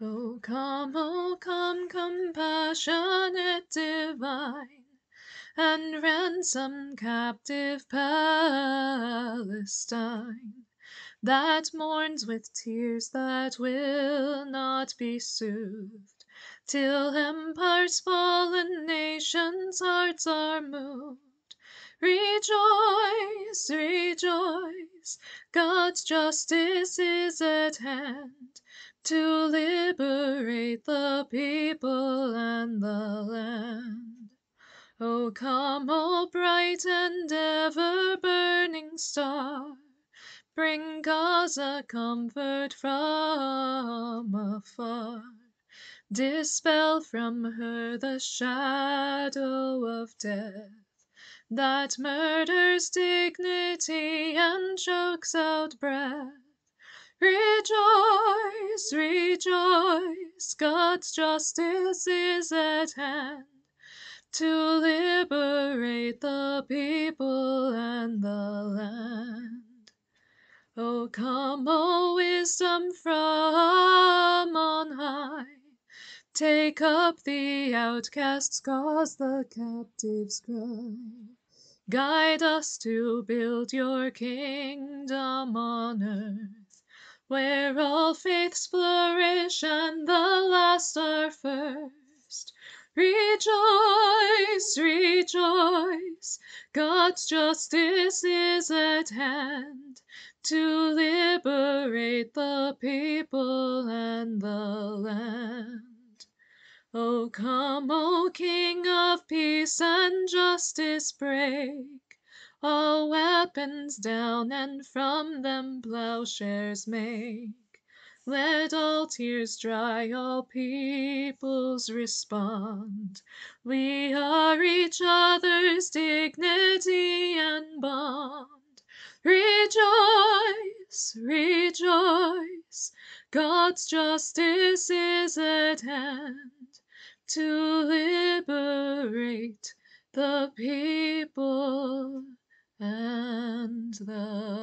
O come, O come, compassionate divine, And ransom captive Palestine, That mourns with tears that will not be soothed, Till empires fall and nations' hearts are moved. Rejoice, rejoice, God's justice is at hand, To the people and the land. O come, O bright and ever burning star, Bring Gaza comfort from afar, Dispel from her the shadow of death, That murders dignity and chokes out breath. Rejoice, rejoice, God's justice is at hand, To liberate the people and the land. O come, O wisdom from on high, Take up the outcast's cause, the captive's cry. Guide us to build your kingdom on earth, Where all faiths flourish and the last are first. Rejoice, rejoice, God's justice is at hand, To liberate the people and the land. O come, O King of peace and justice break All weapons down, and from them plowshares make. Let all tears dry, all peoples respond, We are each other's dignity and bond. Rejoice, rejoice, God's justice is at hand, To liberate the people and the.